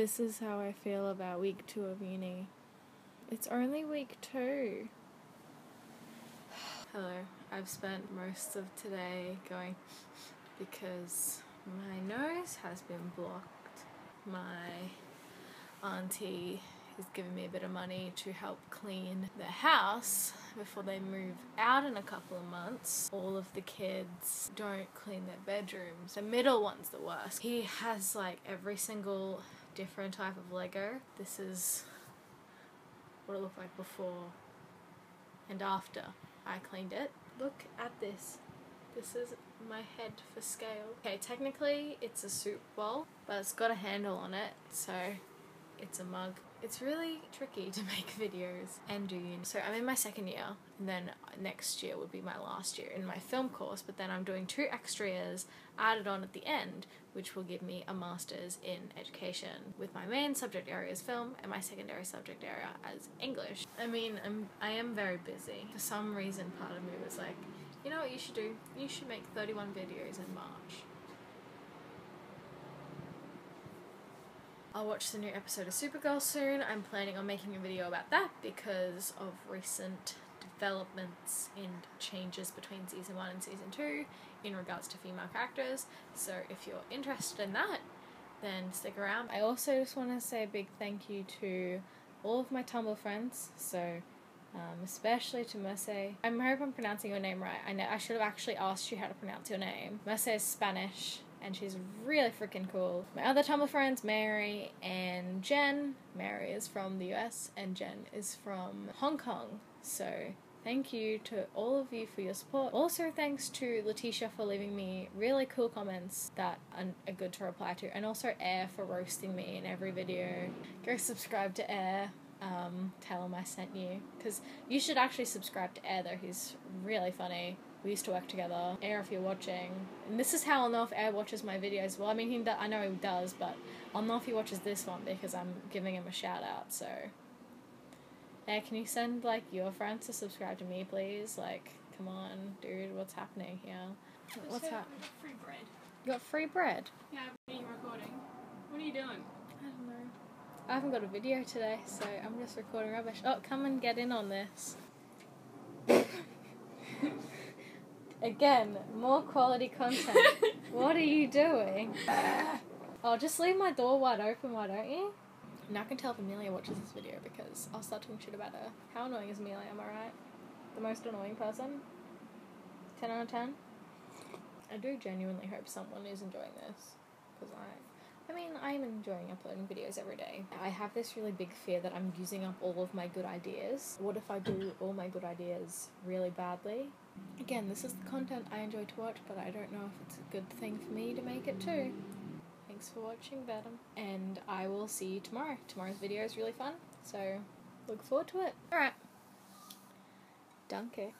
This is how I feel about week two of uni. It's only week two. Hello. I've spent most of today going because my nose has been blocked. My auntie is giving me a bit of money to help clean the house before they move out in a couple of months. All of the kids don't clean their bedrooms. The middle one's the worst. He has like every single different type of Lego. This is what it looked like before and after I cleaned it. Look at this. This is my head for scale. Okay, technically it's a soup bowl, but it's got a handle on it, so it's a mug. It's really tricky to make videos and do uni. So I'm in my second year, and then next year would be my last year in my film course, but then I'm doing two extra years added on at the end, which will give me a master's in education with my main subject area as film and my secondary subject area as English. I mean, I'm, I am very busy. For some reason, part of me was like, you know what you should do? You should make 31 videos in March. I'll watch the new episode of Supergirl soon. I'm planning on making a video about that because of recent developments and changes between season 1 and season 2 in regards to female characters. So if you're interested in that, then stick around. I also just want to say a big thank you to all of my Tumblr friends. So um, especially to Merce. I hope I'm pronouncing your name right. I know I should have actually asked you how to pronounce your name. Merce is Spanish and she's really freaking cool. My other Tumblr friends, Mary and Jen. Mary is from the US and Jen is from Hong Kong. So thank you to all of you for your support. Also thanks to Letitia for leaving me really cool comments that are good to reply to and also Air for roasting me in every video. Go subscribe to Air. Um, tell him I sent you because you should actually subscribe to Air though. He's really funny. We used to work together. Air, if you're watching, and this is how I'll know if Air watches my videos. Well, I mean, he I know he does, but I'll know if he watches this one because I'm giving him a shout out. So, Air, can you send like your friends to subscribe to me, please? Like, come on, dude, what's happening here? What's So, happening? Free bread. You got free bread? Yeah, I've been recording. What are you doing? I don't know. I haven't got a video today, so I'm just recording rubbish. Oh, come and get in on this. Again, more quality content. what are you doing? Oh, just leave my door wide open, why don't you? Now I can tell if Amelia watches this video because I'll start talking shit about her. How annoying is Amelia, am I right? The most annoying person? 10 out of 10? I do genuinely hope someone is enjoying this because I I mean, I'm enjoying uploading videos every day. I have this really big fear that I'm using up all of my good ideas. What if I do all my good ideas really badly? Again, this is the content I enjoy to watch, but I don't know if it's a good thing for me to make it too. Thanks for watching, Venom. And I will see you tomorrow. Tomorrow's video is really fun, so look forward to it. Alright. Danke.